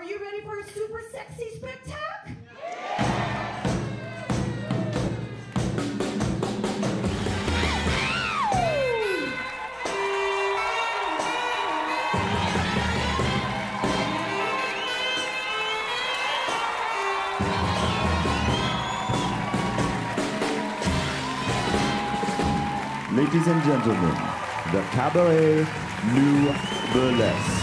Are you ready for a super sexy spectac? Ladies and gentlemen, the Cabaret New Burlesque.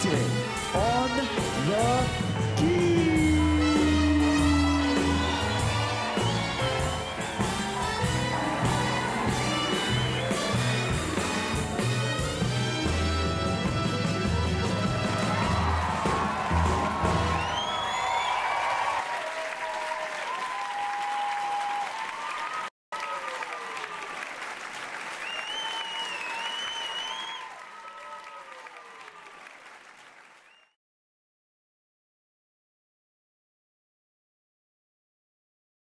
City.